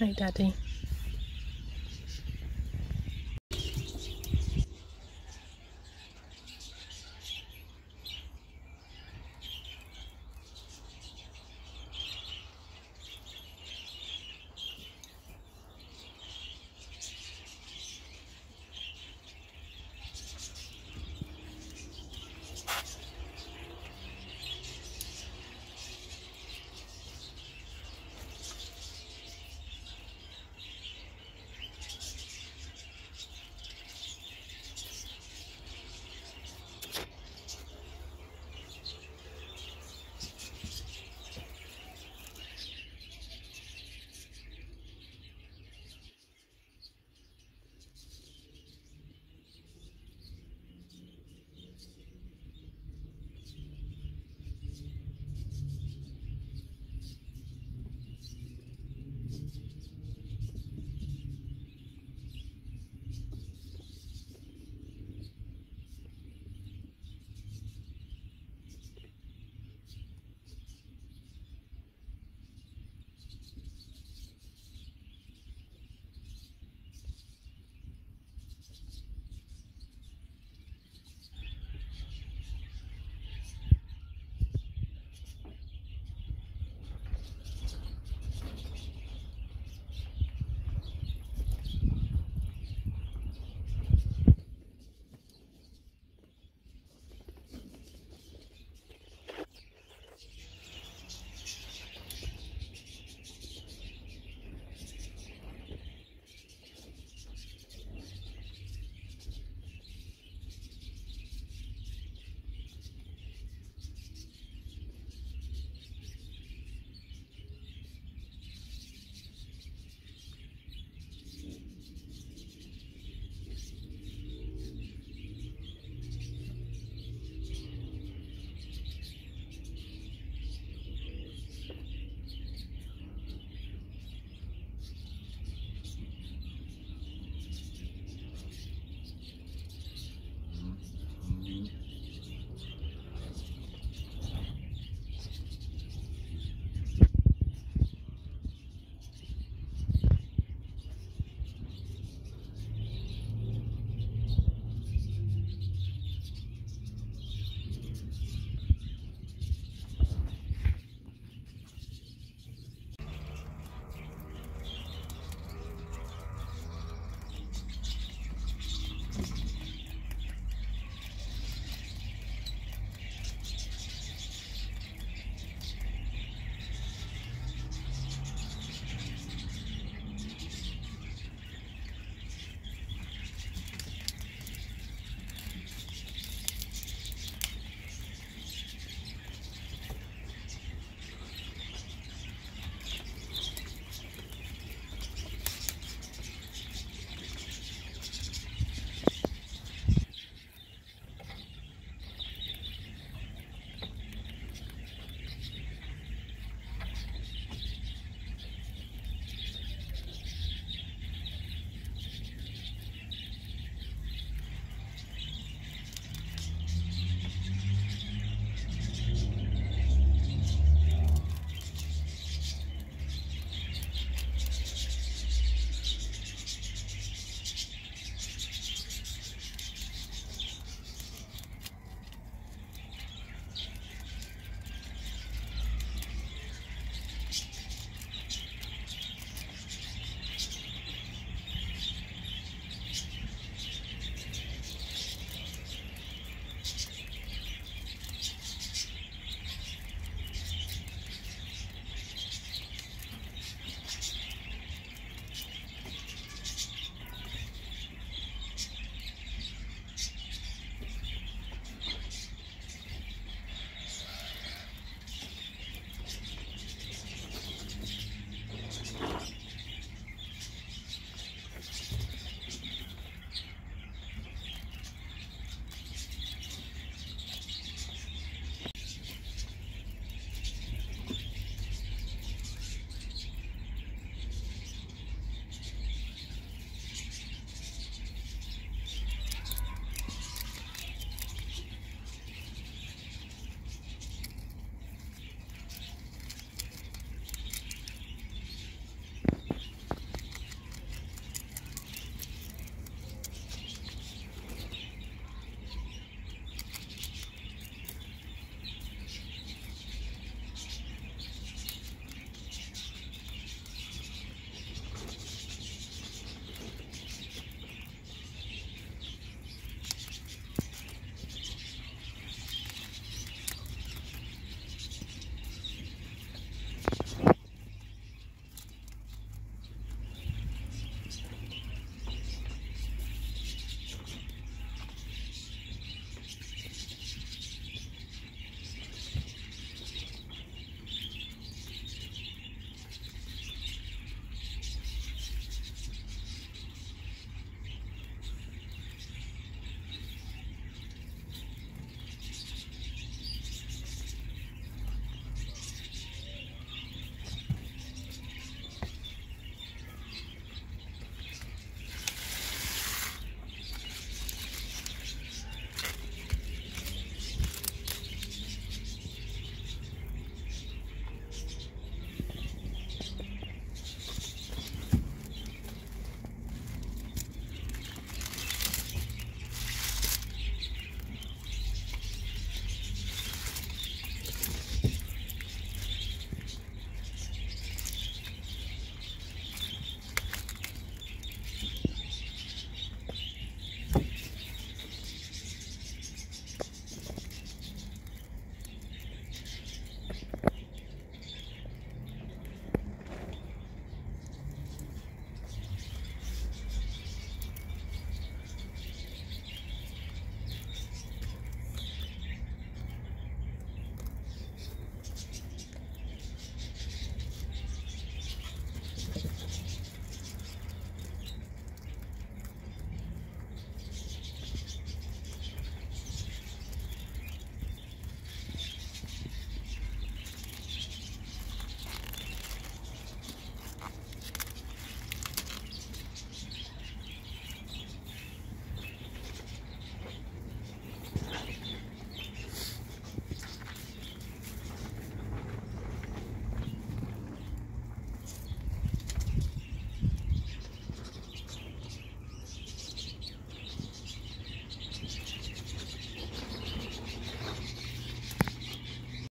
Right, Daddy.